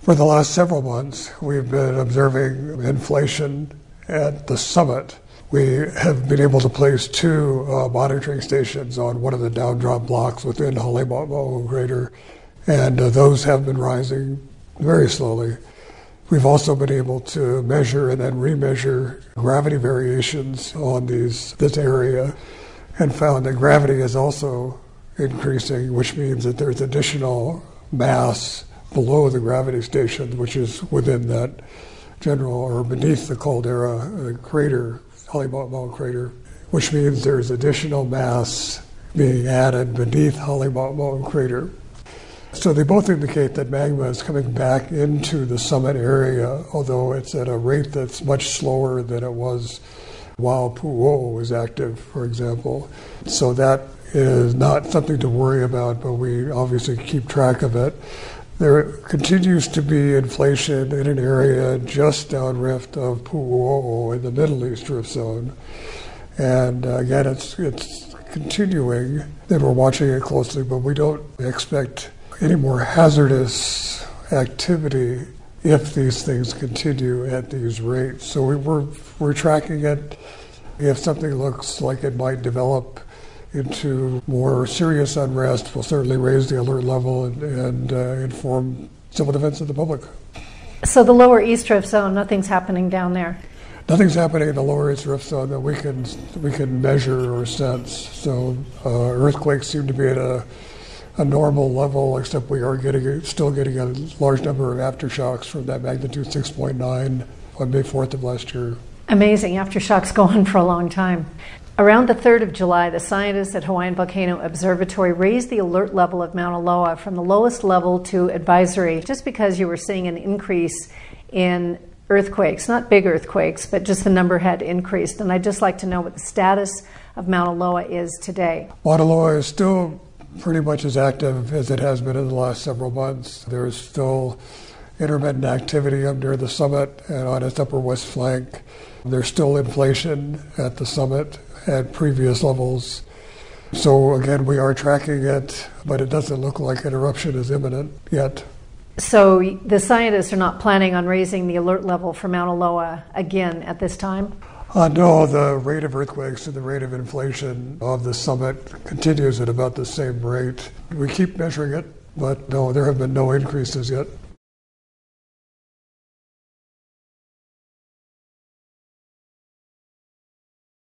For the last several months, we've been observing inflation at the summit. We have been able to place two uh, monitoring stations on one of the down drop blocks within Halemaumau crater, and uh, those have been rising very slowly. We've also been able to measure and then remeasure gravity variations on these this area and found that gravity is also increasing, which means that there's additional mass below the gravity station, which is within that general or beneath the caldera uh, crater, Halemaumau crater, which means there's additional mass being added beneath Halemaumau crater. So they both indicate that magma is coming back into the summit area, although it's at a rate that's much slower than it was while Pu'u was active, for example. So that is not something to worry about, but we obviously keep track of it. There continues to be inflation in an area just downrift of Pu'u in the Middle East Rift Zone. And uh, again, it's, it's continuing, and we're watching it closely, but we don't expect any more hazardous activity if these things continue at these rates. So we, we're, we're tracking it. If something looks like it might develop into more serious unrest, we'll certainly raise the alert level and, and uh, inform civil defense of the public. So the lower East Rift Zone, nothing's happening down there? Nothing's happening in the lower East Rift Zone that we can, we can measure or sense. So uh, earthquakes seem to be at a a normal level, except we are getting still getting a large number of aftershocks from that magnitude 6.9 on May 4th of last year. Amazing. Aftershocks go on for a long time. Around the 3rd of July, the scientists at Hawaiian Volcano Observatory raised the alert level of Mauna Loa from the lowest level to advisory just because you were seeing an increase in earthquakes, not big earthquakes, but just the number had increased. And I'd just like to know what the status of Mauna Loa is today. Mauna Loa is still pretty much as active as it has been in the last several months. There is still intermittent activity up near the summit and on its upper west flank. There's still inflation at the summit at previous levels. So again, we are tracking it, but it doesn't look like an eruption is imminent yet. So the scientists are not planning on raising the alert level for Mauna Loa again at this time? Uh, no, the rate of earthquakes and the rate of inflation of the summit continues at about the same rate. We keep measuring it, but no, there have been no increases yet.